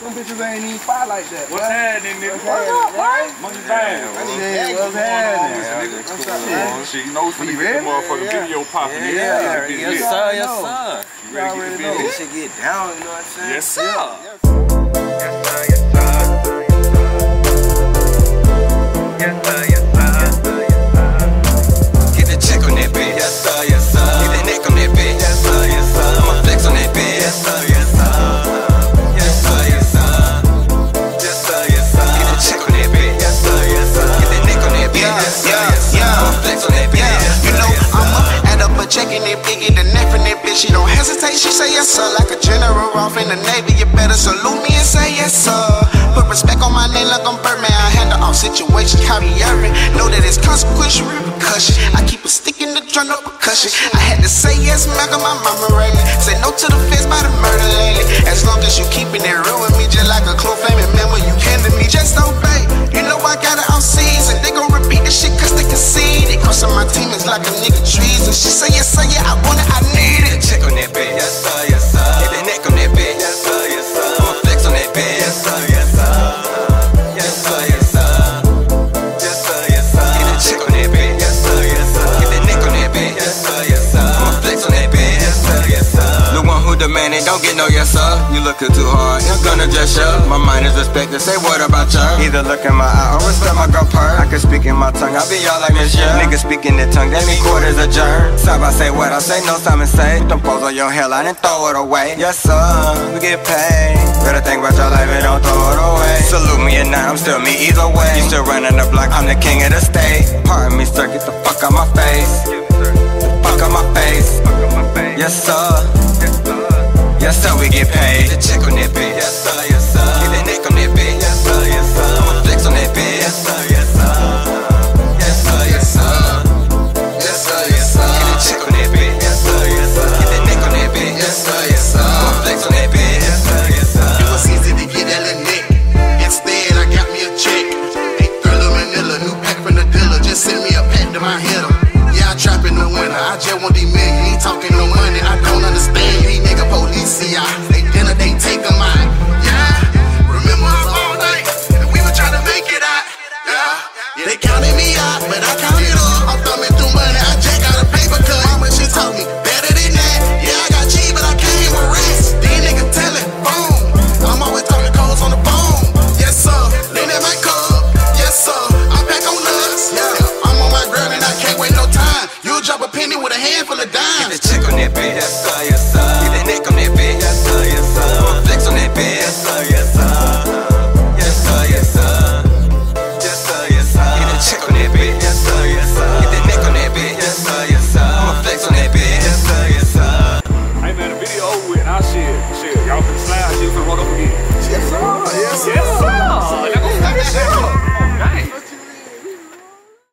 Them bitches ain't even fly like that. What's happening, nigga? What's up, boy? Monkey bang. Shit, what's happening? What's up, man? Shit, you know, we finna You get the motherfucking Yeah. video popping. Yeah, nigga. yeah, Get yes, sir. Yes, sir. You ready to get the know. video? This shit get down, you know what I'm saying? Yes, sir. Get and it big in the neck from that bitch. She don't hesitate, she say yes, sir. Like a general off in the Navy, you better salute me and say yes, sir. Put respect on my name like I'm Birdman. I handle all situations, caviaring. Know that it's consequential repercussion. I keep a stick in the drum, no percussion. I had to say yes, Mac my mama right me. Say no to the fence by the murder lately. As long as you keeping it real with me, just like a close family member, you can to me. Just obey. You know I got it all season. They gon' repeat the shit cause they can see it. Cause on my team is like a nigga don't get no yes, sir. You looking too hard, you're gonna just shove. My mind is respected, say what about you? Either look in my eye or respect my girl purr. I can speak in my tongue, I be y'all like Miss Yeah. Niggas speaking their tongue, that mean quarters a. Stop, I say what I say, no Simon say. Don't pose on your hairline and throw it away. Yes, sir, we get paid. Better think about your life and don't throw it away. Salute me or not, I'm still me either way. You still running the block, I'm the king of the state. Pardon me, sir, get the fuck out my face. The Fuck out my face. Yes, sir. I want these million. He talking no money. I don't understand. These nigga police, yeah. They dinner, they take 'em out. Yeah, remember us all night. And we were trying to make it out. Yeah, they counted me out, but I counted up. Check on